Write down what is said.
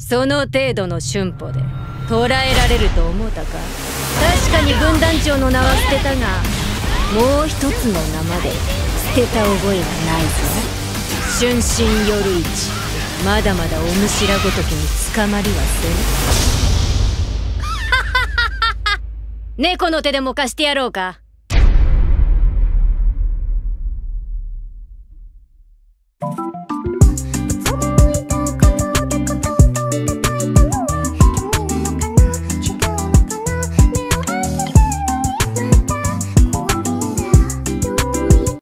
その程度の春歩で捕らえられると思うたか。確かに分団長の名は捨てたがもう一つの名まで捨てた覚えはないぞ。春心夜市。まだまだおむしらごときに捕まりはせん猫 の手でも貸してやろうか。